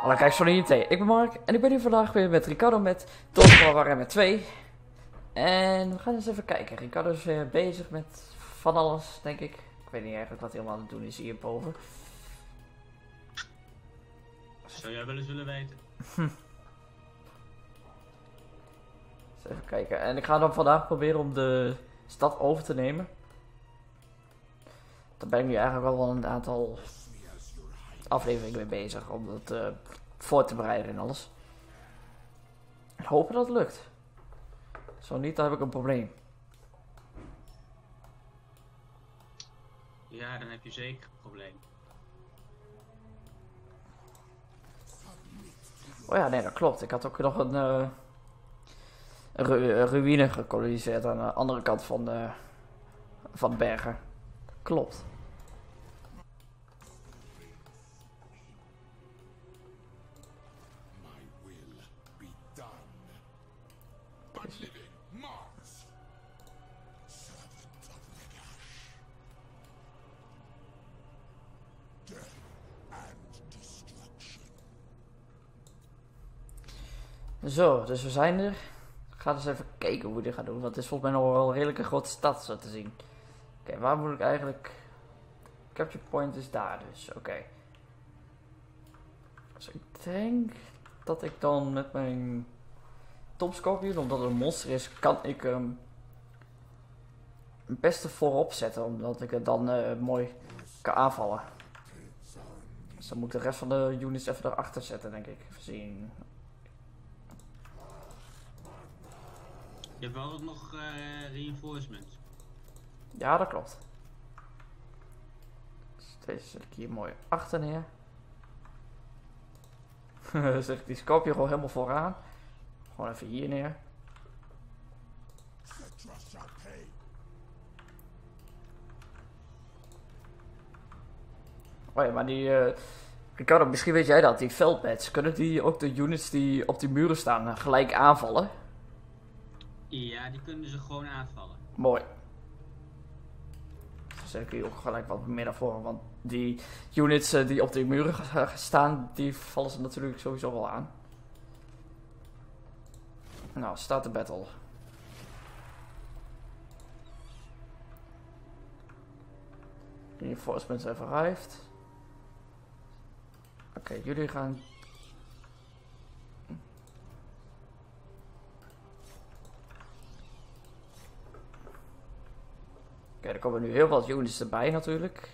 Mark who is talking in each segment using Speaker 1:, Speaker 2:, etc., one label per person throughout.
Speaker 1: Hallo kijk zo niet Ik ben Mark en ik ben hier vandaag weer met Ricardo met Top War met 2. En we gaan eens even kijken. Ricardo is weer bezig met van alles, denk ik. Ik weet niet eigenlijk wat hij helemaal aan het doen is hierboven.
Speaker 2: Zou jij wel eens willen weten?
Speaker 1: Eens even kijken. En ik ga dan vandaag proberen om de stad over te nemen. Daar ben ik nu eigenlijk al wel een aantal afleveringen mee bezig om dat uh, voor te bereiden en alles. En hopen dat het lukt. Zo niet, dan heb ik een probleem.
Speaker 2: Ja, dan heb je zeker een probleem.
Speaker 1: Oh ja, nee, dat klopt. Ik had ook nog een, uh, een, ru een ruïne gekoloniseerd aan de andere kant van de, van de bergen. Klopt. Zo, dus we zijn er. Ga eens even kijken hoe we dit gaan doen. Want het is volgens mij nog wel een redelijke grote stad zo te zien. Oké, waar moet ik eigenlijk... Capture point is daar dus, oké. Dus ik denk dat ik dan met mijn topscorpion, omdat het een monster is, kan ik hem beste voorop zetten. Omdat ik het dan uh, mooi kan aanvallen. Dus dan moet de rest van de units even erachter zetten, denk ik. Even.
Speaker 2: Je hebt wel ook nog uh, reinforcement.
Speaker 1: Ja, dat klopt. Dus deze zet ik hier mooi achter neer. zet ik die scope gewoon helemaal vooraan. Gewoon even hier neer. Oh ja, maar die... Uh, Ricardo, misschien weet jij dat. Die veldbeds, kunnen die ook de units die op die muren staan gelijk aanvallen?
Speaker 2: Ja, die kunnen ze gewoon aanvallen.
Speaker 1: Mooi. Zet ik hier ook gelijk wat meer naar voren. Want die units uh, die op die muren staan, die vallen ze natuurlijk sowieso wel aan. Nou, staat de battle. Reinforcements have arrived. Oké, jullie gaan er komen nu heel wat units erbij natuurlijk.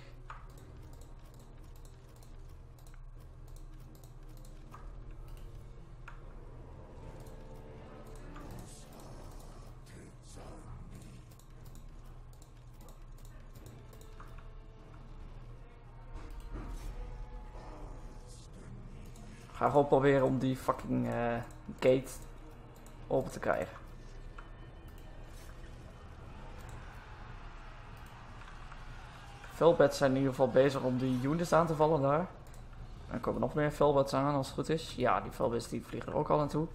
Speaker 1: ga gewoon proberen om die fucking uh, gate open te krijgen. Velbeds zijn in ieder geval bezig om die units aan te vallen daar. Er komen nog meer Velbeds aan als het goed is. Ja, die Velbeds die vliegen er ook al naartoe.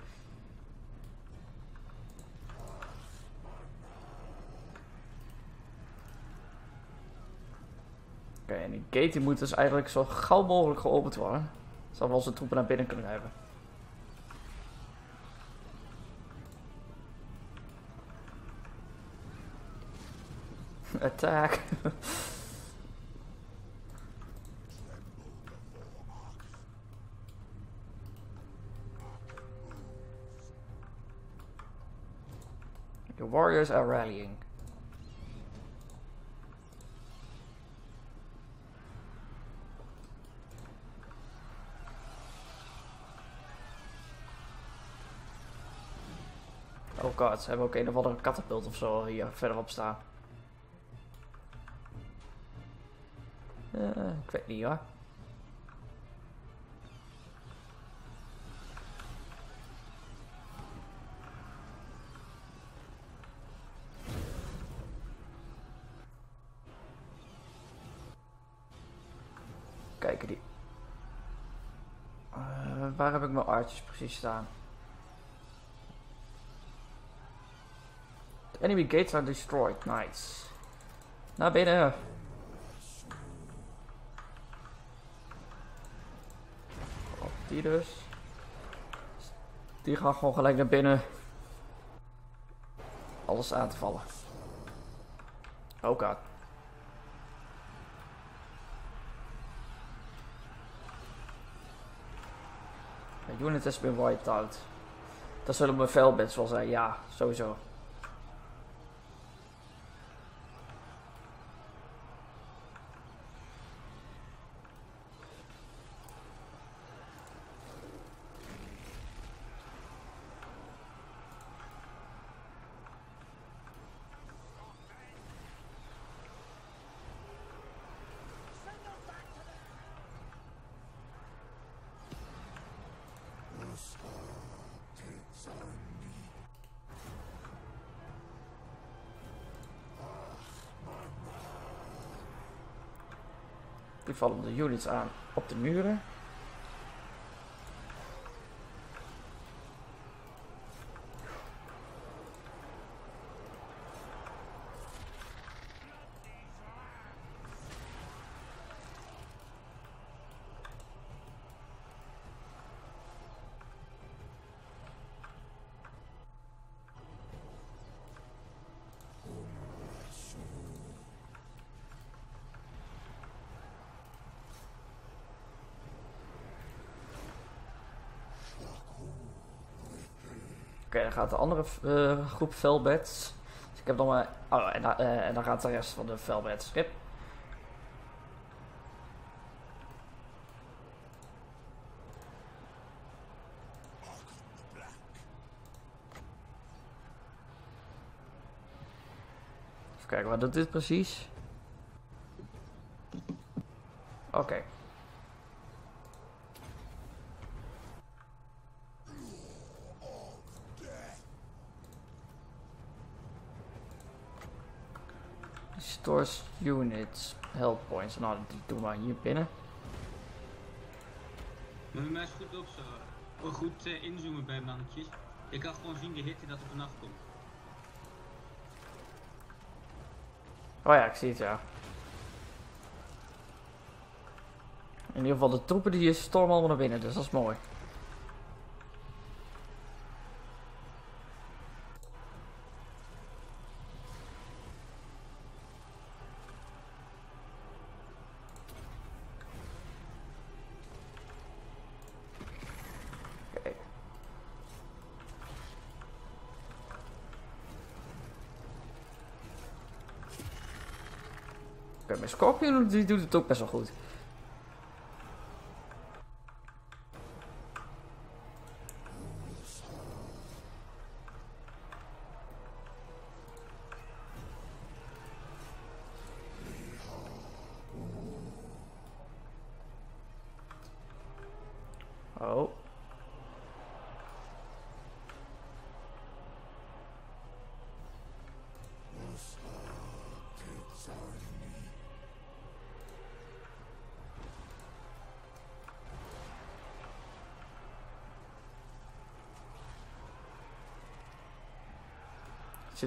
Speaker 1: Oké, en die gate die moet dus eigenlijk zo gauw mogelijk geopend worden. Zodat we onze troepen naar binnen kunnen hebben. Attack. The warriors are rallying. Oh god, ze hebben ook een of andere katapult of zo hier verderop staan. Uh, ik weet niet hoor. Waar heb ik mijn artjes precies staan? The enemy gates are destroyed. Nice. Naar binnen. Die dus. Die gaan gewoon gelijk naar binnen. Alles aan te vallen. Oh. Unit has been wiped out. Dat zullen mijn veldbeds wel zijn, ja, sowieso. Die vallen de units aan op de muren. Oké, dan gaat de andere eh, groep velbeds. Dus ik heb nog maar... Oh, en, eh, en dan gaat de rest van de velbeds. Skip. Even kijken, wat doet dit precies? Oké. Stores units, health points. Nou, die doen we hier binnen.
Speaker 2: Moet je maar eens goed op zo. Goed eh, inzoomen bij mannetjes. Je kan gewoon zien de hitte dat er vanaf komt.
Speaker 1: Oh ja, ik zie het ja. In ieder geval, de troepen die stormen allemaal naar binnen, dus dat is mooi. Oké, mijn Scorpion die doet het ook best wel goed.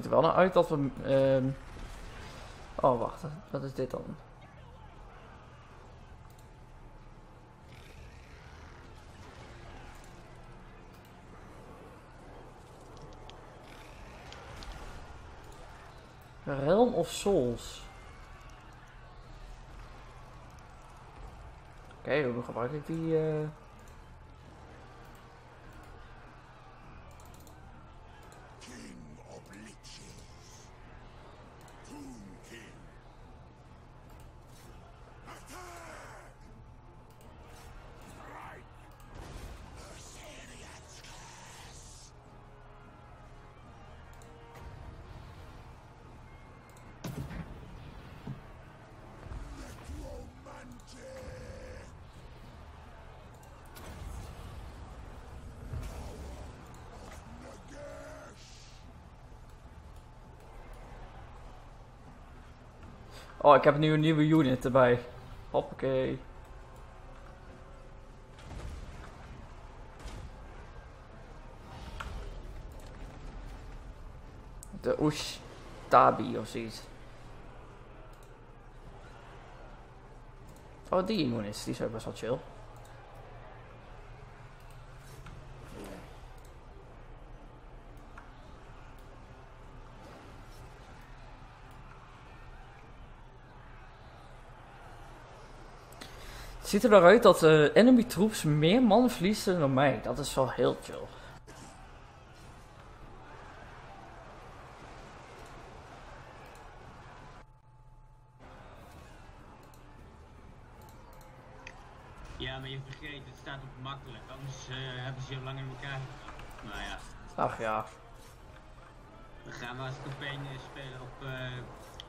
Speaker 1: Ziet er wel naar uit dat we... ehm Oh, wacht. Wat is dit dan? Realm of Souls. Oké, hoe gebruik ik die? eh? Oh, ik heb nu een nieuwe unit erbij. Hoppakee. De Ush Tabi of zoiets. Oh, die units, die zijn best wel chill. Ziet er eruit dat de enemy troops meer mannen verliezen dan mij. Dat is wel heel chill.
Speaker 2: Ja, maar je vergeet, het staat op makkelijk. Anders eh, hebben ze je lang in elkaar. gezet. Nou ja,
Speaker 1: Ach ja.
Speaker 2: dan gaan we als campagne spelen op uh,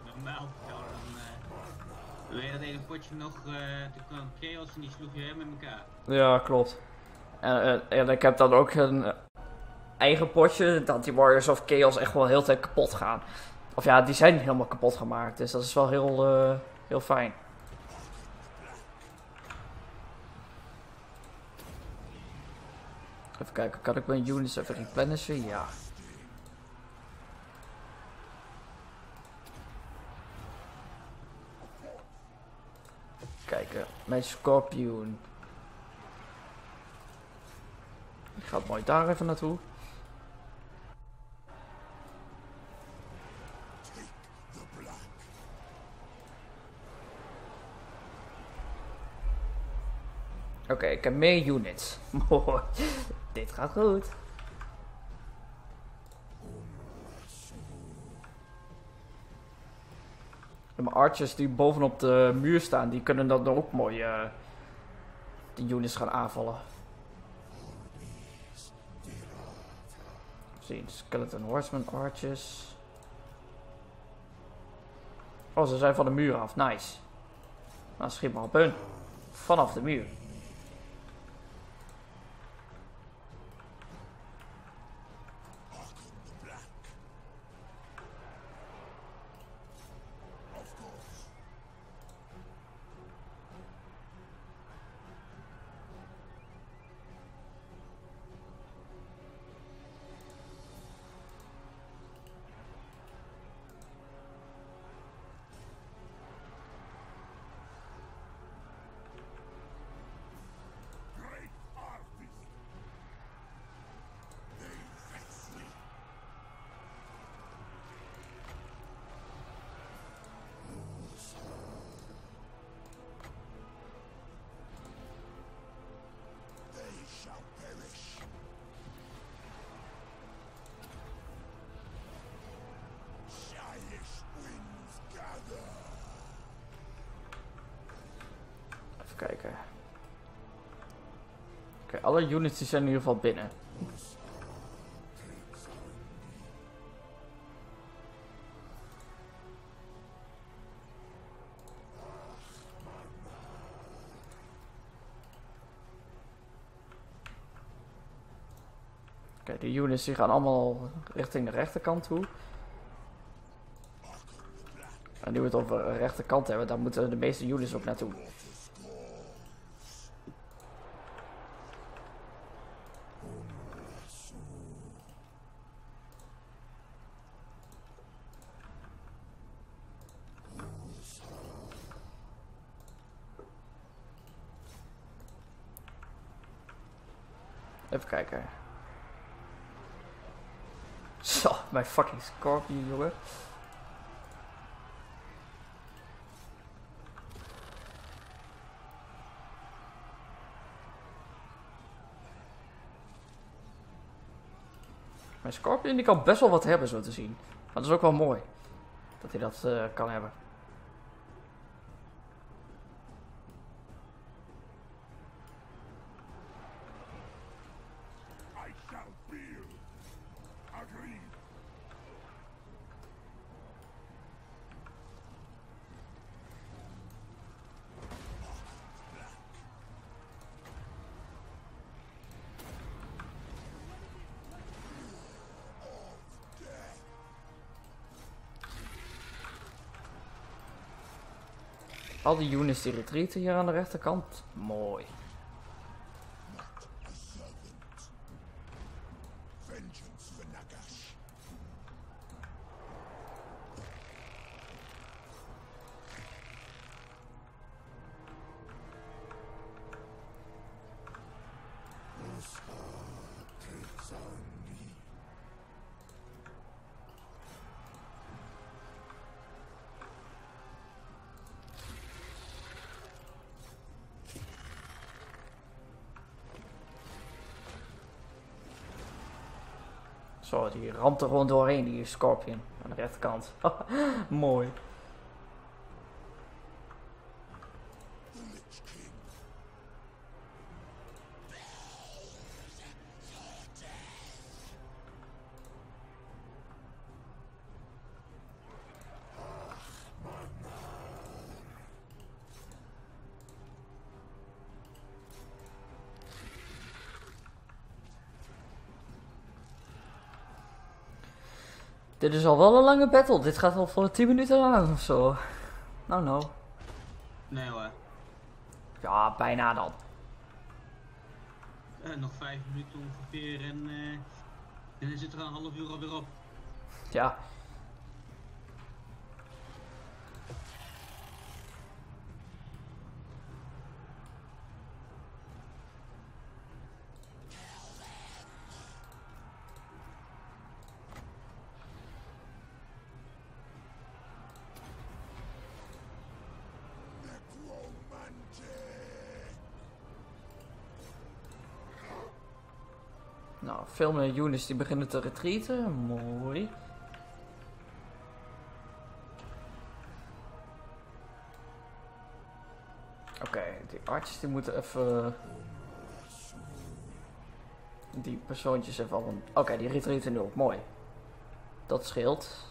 Speaker 2: normaal. Dan eh weet dat ene potje nog, toen kwam Chaos en die sloeg je helemaal in elkaar.
Speaker 1: Ja, klopt. En, en ik heb dan ook een eh, eigen potje dat die Warriors of Chaos echt wel heel tijd kapot gaan. Of ja, die zijn helemaal kapot gemaakt. Dus dat is wel heel, eh, heel fijn. Even kijken, kan ik mijn units even replenishen? Ja. Kijken, mijn Scorpion. Ik ga mooi daar even naartoe. Oké, ik heb meer units. Mooi. Dit gaat goed. Mijn archers die bovenop de muur staan, die kunnen dan ook mooi eh de units gaan aanvallen. Zien, skeleton horseman archers. Oh, ze zijn van de muur af. Nice. Nou, schiet maar op hun. Vanaf de muur. Oké, alle units zijn in ieder geval binnen. Oké, de units die gaan allemaal richting de rechterkant toe. En nu we het over de rechterkant hebben, dan moeten de meeste units ook naartoe. Even kijken. Zo, mijn fucking Scorpion, jongen. Mijn Scorpion die kan best wel wat hebben, zo te zien. Maar dat is ook wel mooi. Dat hij dat eh, kan hebben. Al die units die retreaten hier aan de rechterkant. Mooi. Zo, die ramt er gewoon doorheen, die Scorpion. Aan de rechterkant. Mooi. Dit is al wel een lange battle. Dit gaat al voor 10 minuten lang of zo. Nou, nou.
Speaker 2: Nee hoor.
Speaker 1: Ja, bijna dan.
Speaker 2: Eh, nog vijf minuten ongeveer en, eh, en dan zit er een half uur alweer op.
Speaker 1: Ja. Veel meer units die beginnen te retreaten. Mooi. Oké, die artjes die moeten even... Die persoontjes even. Oké, die retreaten nu ook. Mooi. Dat scheelt.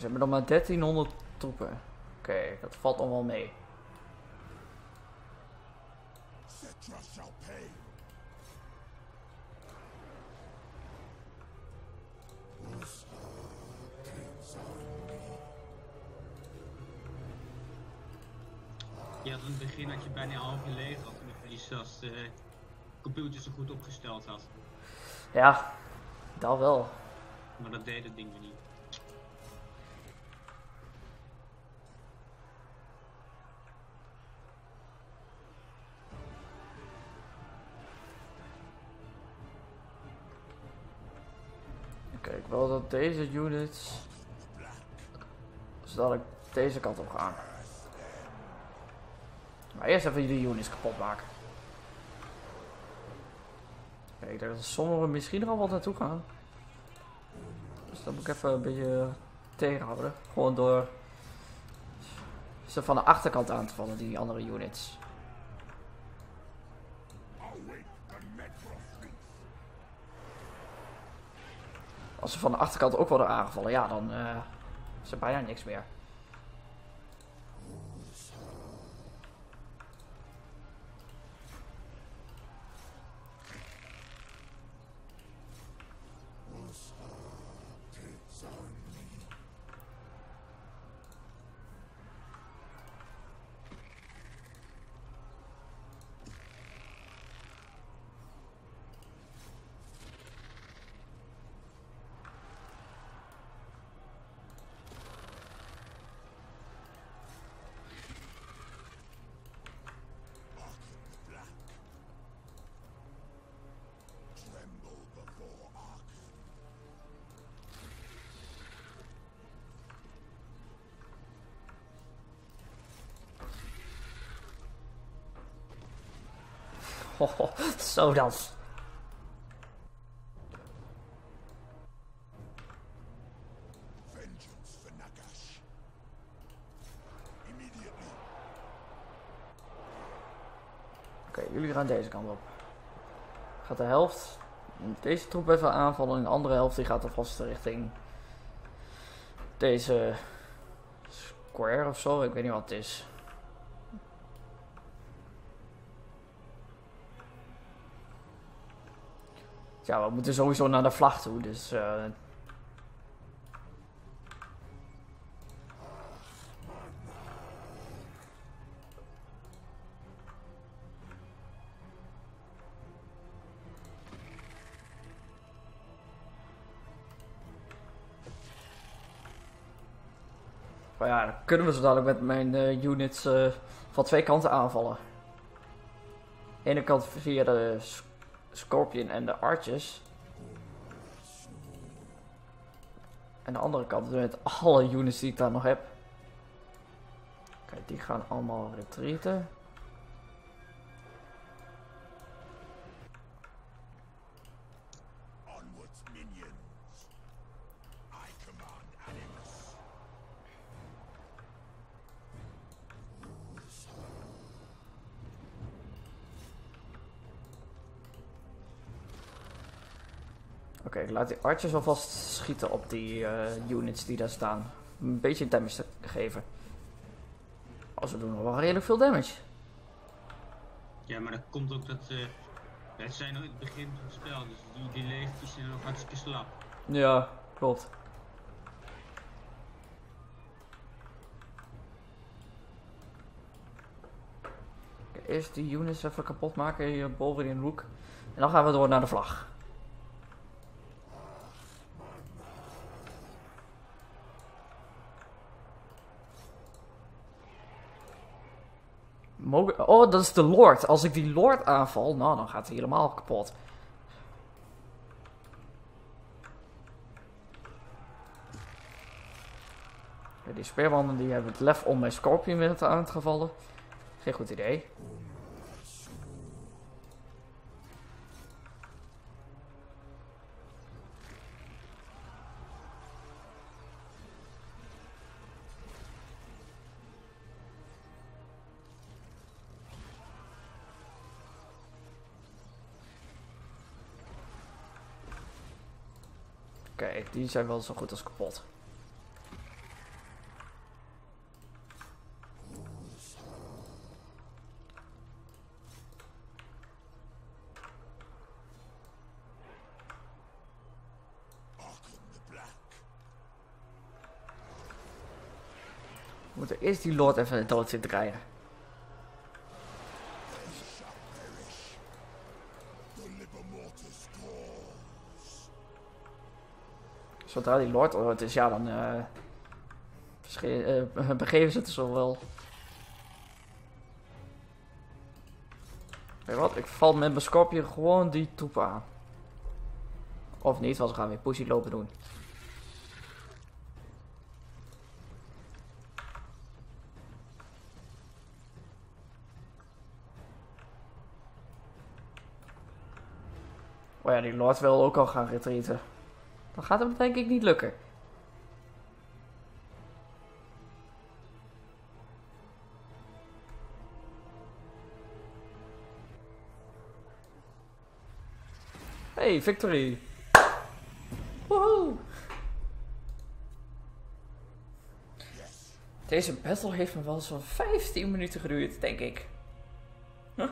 Speaker 1: Ze hebben nog maar 1300 troepen. Oké, dat valt wel mee.
Speaker 2: Je had in het begin had je bijna half je leger had verliezen als de computer zo goed opgesteld had.
Speaker 1: Ja, dat wel.
Speaker 2: Maar dat deed het ding weer niet.
Speaker 1: Deze units... Zodat ik deze kant op gaan. Maar eerst even die units kapot maken. Oké, ik denk dat sommigen misschien er al wat naartoe gaan. Dus dat moet ik even een beetje tegenhouden. Gewoon door ze van de achterkant aan te vallen, die andere units. Als ze van de achterkant ook worden aangevallen, ja, dan eh, is er bijna niks meer. Zo dan. Oké, jullie gaan deze kant op. Gaat de helft deze troep even aanvallen en de andere helft die gaat alvast richting deze square of zo. Ik weet niet wat het is. ja, we moeten sowieso naar de vlag toe, dus... Eh. Ja, dan kunnen we zo dadelijk met mijn eh, units eh, van twee kanten aanvallen. Aan ene kant via de Scorpion en de Archers. En de andere kant met alle units die ik daar nog heb. Kijk, die gaan allemaal retreaten. Laat die Archers alvast schieten op die eh, units die daar staan. Een beetje damage te geven. Als we doen nog wel redelijk veel damage.
Speaker 2: Ja, maar dat komt ook dat... eh het zijn in het begin van het spel, dus die, die zijn nog hartstikke slap.
Speaker 1: Ja, klopt. Eerst die units even kapot maken hier boven in de hoek. En dan gaan we door naar de vlag. Oh, dat is de Lord. Als ik die Lord aanval, nou, dan gaat hij helemaal kapot. Die speermannen die hebben het lef om mijn Scorpion weer aan te gevallen. Geen goed idee. Oké, die zijn wel zo goed als kapot. We moeten eerst die Lord even dood zien te Zodra die Lord dood is, ja, dan eh, begeven ze het zo wel. Weet wat, ik val met mijn Scorpion gewoon die troepen aan. Of niet, want ze gaan weer pussy lopen doen. Oh ja, die Lord wil ook al gaan retreaten. Dan gaat hem denk ik niet lukken. Hey, victory! Woehoe! Deze battle heeft me wel zo'n 15 minuten geduurd, denk ik.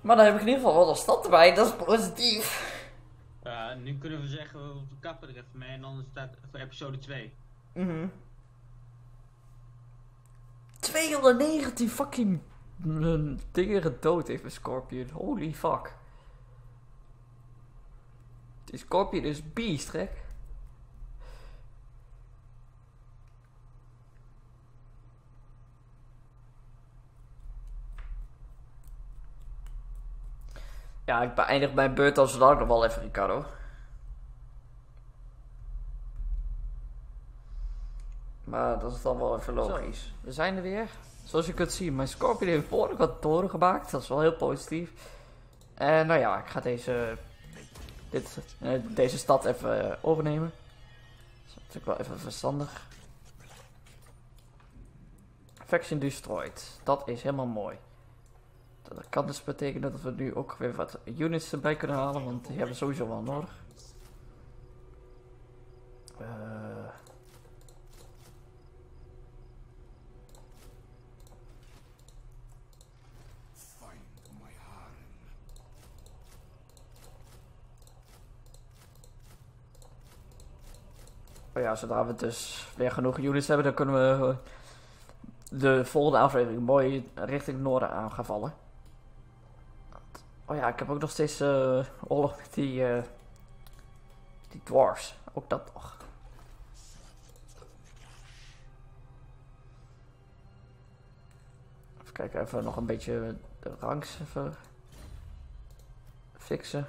Speaker 1: maar dan heb ik in ieder geval wel een stad erbij, dat is positief.
Speaker 2: Ja, nu kunnen we kappen er even mee en dan staat voor episode 2.
Speaker 1: Mhm. 219 fucking mm, dingen gedood heeft mijn Scorpion. Holy fuck. Die Scorpion is beast, gek. Ja, ik beëindig mijn beurt als zolang nog wel even, Ricardo. Maar dat is dan wel even logisch. we zijn er weer. Zoals je kunt zien, mijn Scorpion heeft behoorlijk wat toren gemaakt. Dat is wel heel positief. En nou ja, ik ga deze, dit, eh, deze stad even eh, overnemen. Dat is natuurlijk wel even verstandig. Faction destroyed. Dat is helemaal mooi. Dat kan dus betekenen dat we nu ook weer wat units erbij kunnen halen, want die hebben we sowieso wel nodig. zodra we dus weer genoeg units hebben, dan kunnen we eh, de volgende aflevering mooi richting noorden aan gaan vallen. Oh ja, ik heb ook nog steeds uh, oorlog met die, uh, die dwarfs. Ook dat toch? Even kijken, even nog een beetje de ranks even fixen.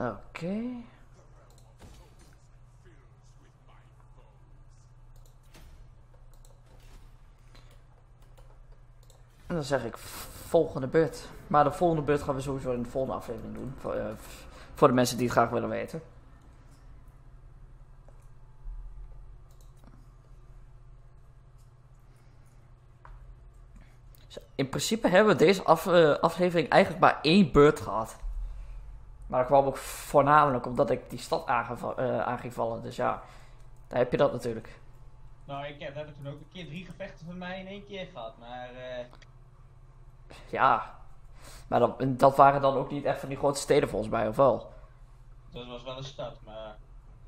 Speaker 1: Oké. En dan zeg ik volgende beurt. Maar de volgende beurt gaan we sowieso in de volgende aflevering doen. Voor, eh, de mensen die het graag willen weten. Dus in principe hebben we deze eh, aflevering eigenlijk maar één beurt gehad. Maar dat kwam ook voornamelijk omdat ik die stad eh, aan ging vallen. Dus ja, daar heb je dat natuurlijk.
Speaker 3: Nou, ik heb, we hebben toen ook een keer drie gevechten van mij in één keer gehad, maar eh,
Speaker 1: Ja, maar dat, dat waren dan ook niet echt van die grote steden volgens mij, of wel?
Speaker 3: dat was wel een stad, maar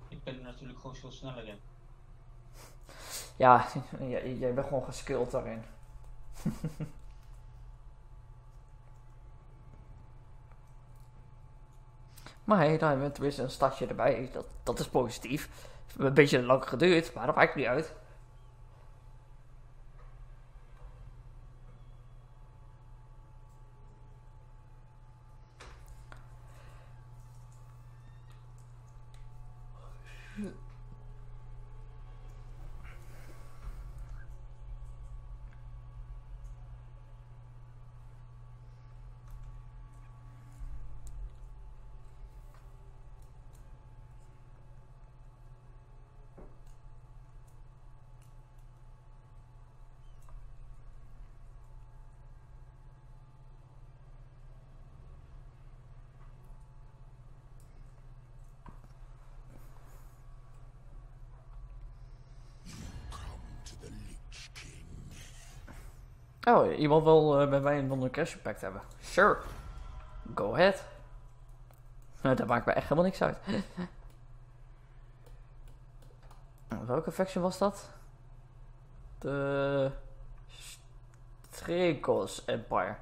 Speaker 3: ik ben er natuurlijk gewoon veel sneller in.
Speaker 1: Ja, jij bent gewoon geskilled daarin. maar hey, dan hebben we tenminste een stadje erbij. Dat, dat is positief. Een beetje lang geduurd, maar dat maakt niet uit. Oh, iemand wil eh, met mij een non-cash pact hebben. Sure. Go ahead. Nou, dat maakt me echt helemaal niks uit. Welke faction was dat? De... Strekos Empire.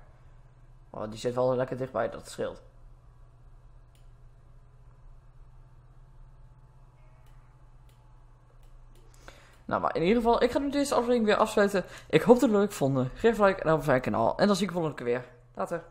Speaker 1: Oh, die zit wel lekker dichtbij, dat scheelt. Nou, maar in ieder geval, ik ga nu deze aflevering weer afsluiten. Ik hoop dat jullie het leuk vonden. Geef een like en abonneer op mijn kanaal. En dan zie ik je volgende keer weer. Later.